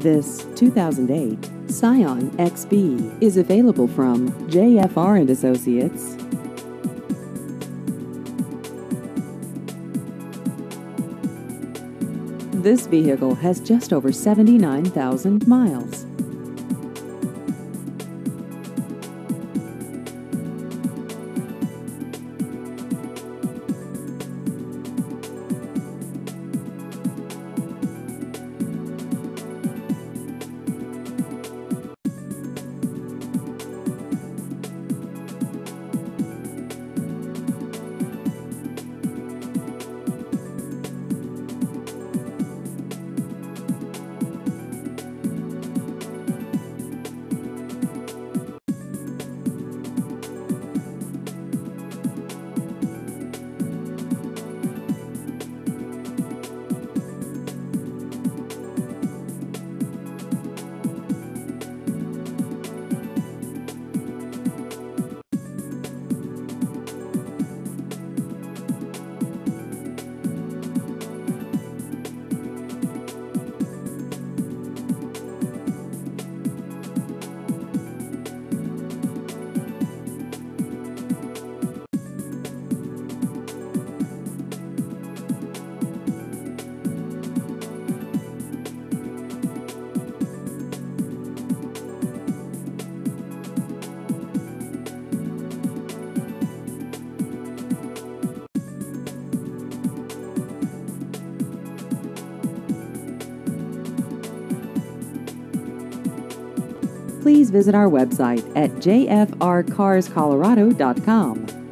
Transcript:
This 2008 Scion XB is available from JFR and Associates. This vehicle has just over 79,000 miles. Please visit our website at jfrcarscolorado.com.